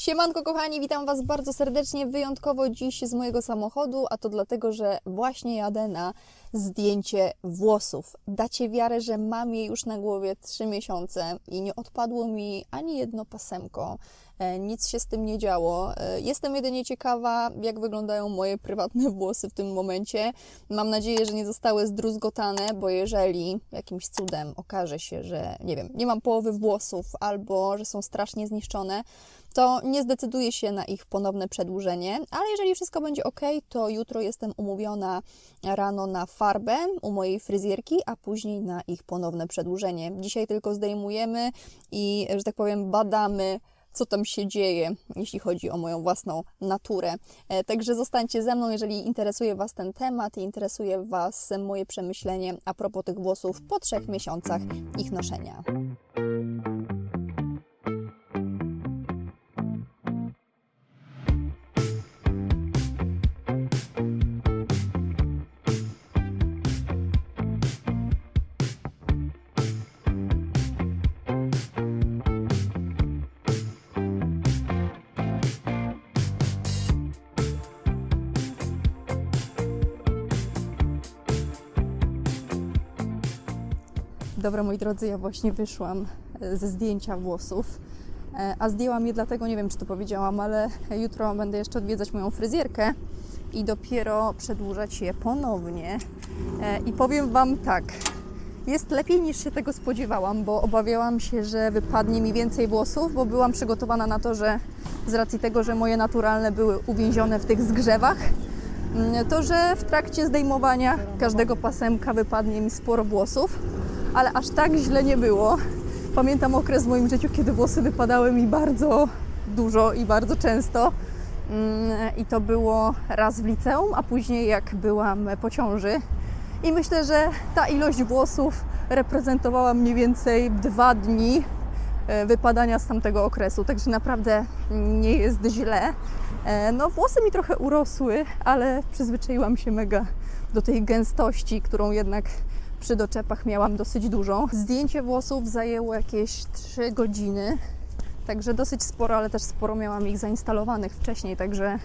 Siemanko kochani, witam Was bardzo serdecznie, wyjątkowo dziś z mojego samochodu, a to dlatego, że właśnie jadę na zdjęcie włosów. Dacie wiarę, że mam je już na głowie 3 miesiące i nie odpadło mi ani jedno pasemko. E, nic się z tym nie działo. E, jestem jedynie ciekawa, jak wyglądają moje prywatne włosy w tym momencie. Mam nadzieję, że nie zostały zdruzgotane, bo jeżeli jakimś cudem okaże się, że nie wiem, nie mam połowy włosów albo że są strasznie zniszczone, to nie zdecyduję się na ich ponowne przedłużenie, ale jeżeli wszystko będzie ok, to jutro jestem umówiona rano na farbę u mojej fryzjerki, a później na ich ponowne przedłużenie. Dzisiaj tylko zdejmujemy i, że tak powiem, badamy co tam się dzieje, jeśli chodzi o moją własną naturę. E, także zostańcie ze mną, jeżeli interesuje Was ten temat i interesuje Was moje przemyślenie a propos tych włosów po trzech miesiącach ich noszenia. Dobra, moi drodzy, ja właśnie wyszłam e, ze zdjęcia włosów, e, a zdjęłam je dlatego, nie wiem czy to powiedziałam, ale jutro będę jeszcze odwiedzać moją fryzjerkę i dopiero przedłużać je ponownie. E, I powiem Wam tak, jest lepiej niż się tego spodziewałam, bo obawiałam się, że wypadnie mi więcej włosów, bo byłam przygotowana na to, że z racji tego, że moje naturalne były uwięzione w tych zgrzewach, mm, to że w trakcie zdejmowania każdego pasemka wypadnie mi sporo włosów ale aż tak źle nie było. Pamiętam okres w moim życiu, kiedy włosy wypadały mi bardzo dużo i bardzo często. Mm, I to było raz w liceum, a później jak byłam po ciąży. I myślę, że ta ilość włosów reprezentowała mniej więcej dwa dni e, wypadania z tamtego okresu, także naprawdę nie jest źle. E, no, włosy mi trochę urosły, ale przyzwyczaiłam się mega do tej gęstości, którą jednak przy doczepach miałam dosyć dużą. Zdjęcie włosów zajęło jakieś 3 godziny, także dosyć sporo, ale też sporo miałam ich zainstalowanych wcześniej, także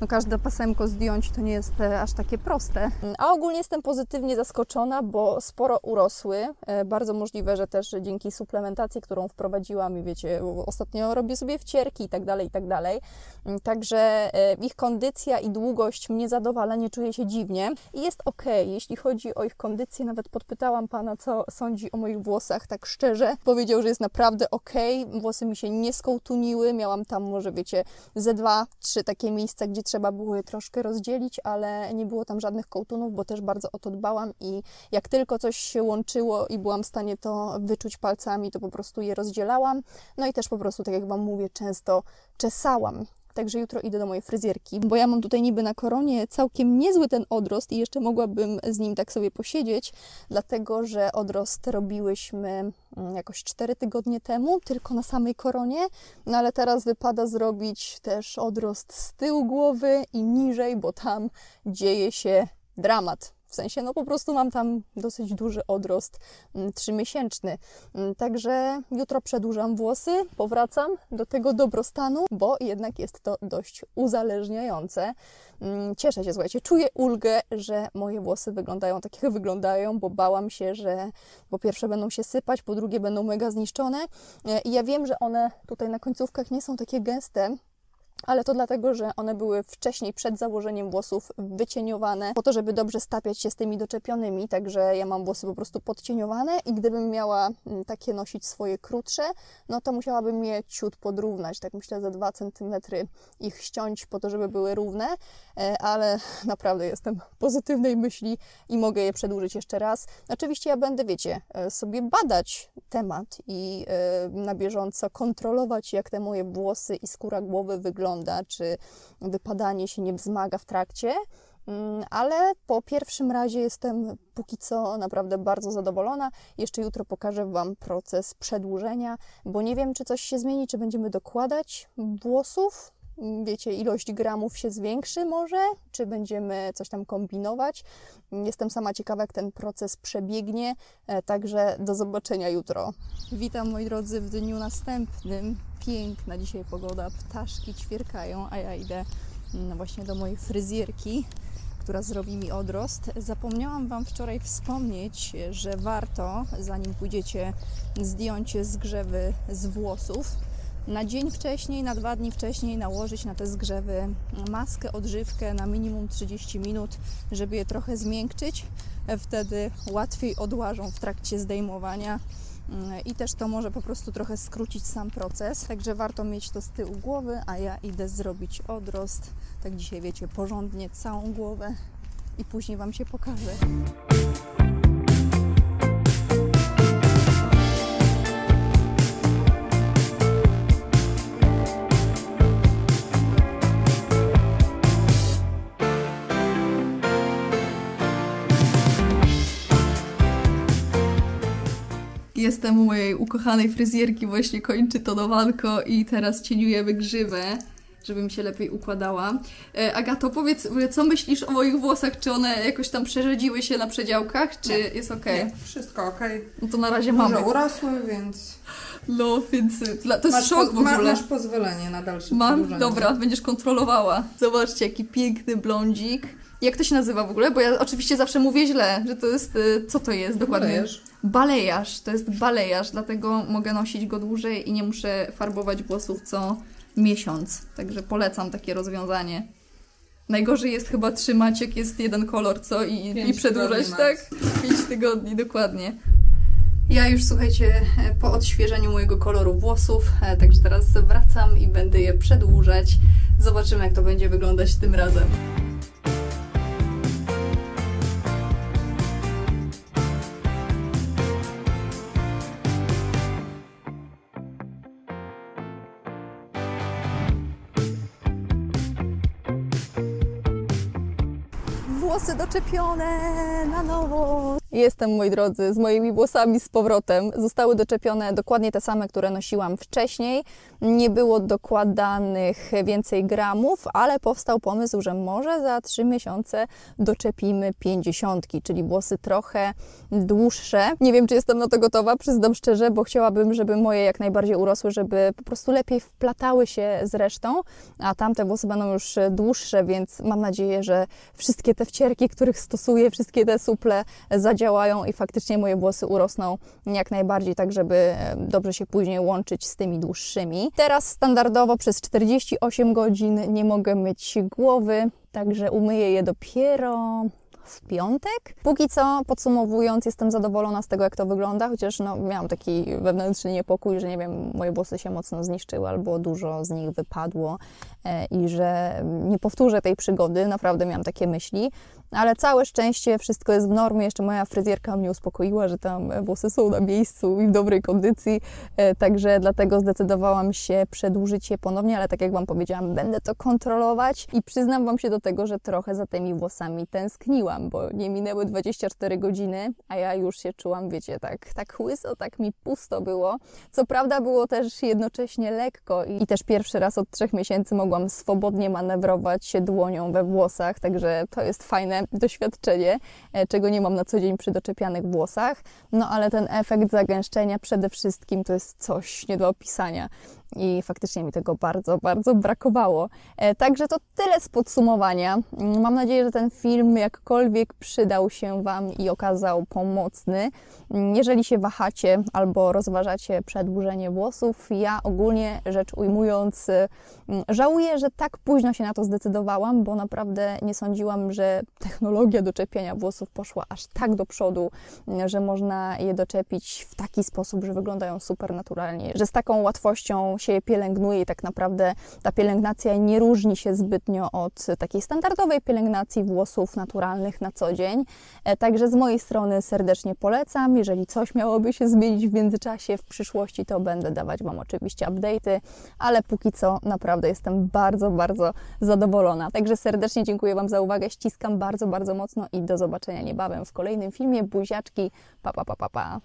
no każde pasemko zdjąć to nie jest e, aż takie proste. A ogólnie jestem pozytywnie zaskoczona, bo sporo urosły. E, bardzo możliwe, że też dzięki suplementacji, którą wprowadziłam i wiecie, ostatnio robię sobie wcierki i tak dalej, i tak dalej. Mm, także e, ich kondycja i długość mnie zadowala, nie czuję się dziwnie i jest ok. Jeśli chodzi o ich kondycję, nawet podpytałam pana, co sądzi o moich włosach, tak szczerze. Powiedział, że jest naprawdę ok. Włosy mi się nie skołtuniły, miałam tam może wiecie, ze dwa, trzy takie miejsca, gdzie trzeba było je troszkę rozdzielić, ale nie było tam żadnych kołtunów, bo też bardzo o to dbałam i jak tylko coś się łączyło i byłam w stanie to wyczuć palcami, to po prostu je rozdzielałam. No i też po prostu, tak jak Wam mówię, często czesałam. Także jutro idę do mojej fryzjerki, bo ja mam tutaj niby na koronie całkiem niezły ten odrost i jeszcze mogłabym z nim tak sobie posiedzieć, dlatego że odrost robiłyśmy mm, jakoś 4 tygodnie temu, tylko na samej koronie, no ale teraz wypada zrobić też odrost z tyłu głowy i niżej, bo tam dzieje się dramat. W sensie, no po prostu mam tam dosyć duży odrost mm, trzymiesięczny. Mm, także jutro przedłużam włosy, powracam do tego dobrostanu, bo jednak jest to dość uzależniające. Mm, cieszę się, słuchajcie, czuję ulgę, że moje włosy wyglądają tak, jak wyglądają, bo bałam się, że po pierwsze będą się sypać, po drugie będą mega zniszczone. E, I ja wiem, że one tutaj na końcówkach nie są takie gęste, ale to dlatego, że one były wcześniej przed założeniem włosów wycieniowane, po to, żeby dobrze stapiać się z tymi doczepionymi, także ja mam włosy po prostu podcieniowane i gdybym miała mm, takie nosić swoje krótsze, no to musiałabym je ciut podrównać, tak myślę za 2 cm ich ściąć po to, żeby były równe, e, ale naprawdę jestem pozytywnej myśli i mogę je przedłużyć jeszcze raz. Oczywiście ja będę, wiecie, e, sobie badać temat i e, na bieżąco kontrolować, jak te moje włosy i skóra głowy wyglądają wygląda, czy wypadanie się nie wzmaga w trakcie. Mm, ale po pierwszym razie jestem póki co naprawdę bardzo zadowolona. Jeszcze jutro pokażę Wam proces przedłużenia, bo nie wiem, czy coś się zmieni, czy będziemy dokładać włosów wiecie, ilość gramów się zwiększy może, czy będziemy coś tam kombinować. Jestem sama ciekawa, jak ten proces przebiegnie, e, także do zobaczenia jutro. Witam moi drodzy w dniu następnym. Piękna dzisiaj pogoda, ptaszki ćwierkają, a ja idę mm, właśnie do mojej fryzjerki która zrobi mi odrost. Zapomniałam Wam wczoraj wspomnieć, że warto, zanim pójdziecie zdjąć zgrzewy z włosów, na dzień wcześniej, na dwa dni wcześniej nałożyć na te zgrzewy maskę, odżywkę na minimum 30 minut, żeby je trochę zmiękczyć. Wtedy łatwiej odłażą w trakcie zdejmowania i też to może po prostu trochę skrócić sam proces. Także warto mieć to z tyłu głowy, a ja idę zrobić odrost. Tak dzisiaj wiecie, porządnie całą głowę i później Wam się pokażę. Jestem u mojej ukochanej fryzjerki, właśnie kończy tonowanko i teraz cieniujemy grzywę, żeby mi się lepiej układała. E, Agato, powiedz, co myślisz o moich włosach? Czy one jakoś tam przerzedziły się na przedziałkach, czy Nie. jest ok? Nie, wszystko ok. No to na razie mamy. urosły, więc No, więc dla- to jest masz, szok po, w ogóle. masz pozwolenie na dalsze Mam? Dobra, będziesz kontrolowała. Zobaczcie, jaki piękny blondzik. Jak to się nazywa w ogóle? Bo ja oczywiście zawsze mówię źle, że to jest... Co to jest dokładnie? Balejesz? Balejarz, to jest balejarz, dlatego mogę nosić go dłużej i nie muszę farbować włosów co miesiąc. Także polecam takie rozwiązanie. Najgorzej jest chyba trzymać, jak jest jeden kolor, co? I, Pięć i przedłużać, tak? Pięć tygodni, dokładnie. Ja już, słuchajcie, po odświeżeniu mojego koloru włosów, e, także teraz wracam i będę je przedłużać. Zobaczymy, jak to będzie wyglądać tym razem. Włosy doczepione na nowo. Jestem, moi drodzy, z moimi włosami z powrotem. Zostały doczepione dokładnie te same, które nosiłam wcześniej. Nie było dokładanych więcej gramów, ale powstał pomysł, że może za 3 miesiące doczepimy 50, czyli włosy trochę dłuższe. Nie wiem, czy jestem na to gotowa, przyznam szczerze, bo chciałabym, żeby moje jak najbardziej urosły, żeby po prostu lepiej wplatały się z resztą, a tamte włosy będą już dłuższe, więc mam nadzieję, że wszystkie te wcierki, których stosuję, wszystkie te suple zadziałają i faktycznie moje włosy urosną jak najbardziej, tak żeby dobrze się później łączyć z tymi dłuższymi. Teraz standardowo przez 48 godzin nie mogę myć głowy, także umyję je dopiero w piątek. Póki co, podsumowując, jestem zadowolona z tego, jak to wygląda, chociaż no, miałam taki wewnętrzny niepokój, że nie wiem, moje włosy się mocno zniszczyły albo dużo z nich wypadło e, i że nie powtórzę tej przygody. Naprawdę miałam takie myśli, ale całe szczęście wszystko jest w normie. Jeszcze moja fryzjerka mnie uspokoiła, że tam włosy są na miejscu i w dobrej kondycji, e, także dlatego zdecydowałam się przedłużyć je ponownie, ale tak jak Wam powiedziałam, będę to kontrolować i przyznam Wam się do tego, że trochę za tymi włosami tęskniłam, bo nie minęły 24 godziny, a ja już się czułam, wiecie, tak, tak łyso, tak mi pusto było. Co prawda było też jednocześnie lekko i, i też pierwszy raz od trzech miesięcy mogłam swobodnie manewrować się dłonią we włosach, także to jest fajne doświadczenie, e, czego nie mam na co dzień przy doczepianych włosach. No ale ten efekt zagęszczenia przede wszystkim to jest coś nie do opisania i faktycznie mi tego bardzo, bardzo brakowało. E, Także to tyle z podsumowania. Mm, Mam nadzieję, że ten film jakkolwiek przydał się Wam i okazał pomocny. Mm, Jeżeli się wahacie albo rozważacie przedłużenie włosów, ja ogólnie rzecz ujmując, mm, żałuję, że tak późno się na to zdecydowałam, bo naprawdę nie sądziłam, że technologia doczepiania włosów poszła aż tak do przodu, że można je doczepić w taki sposób, że wyglądają super naturalnie, że z taką łatwością się je pielęgnuje i tak naprawdę ta pielęgnacja nie różni się zbytnio od takiej standardowej pielęgnacji włosów naturalnych na co dzień. E, Także z mojej strony serdecznie polecam. Jeżeli coś miałoby się zmienić w międzyczasie, w przyszłości, to będę dawać Wam oczywiście update'y, ale póki co naprawdę jestem bardzo, bardzo zadowolona. Także serdecznie dziękuję Wam za uwagę, ściskam bardzo, bardzo mocno i do zobaczenia niebawem w kolejnym filmie. Buziaczki, pa, pa, pa, pa, pa.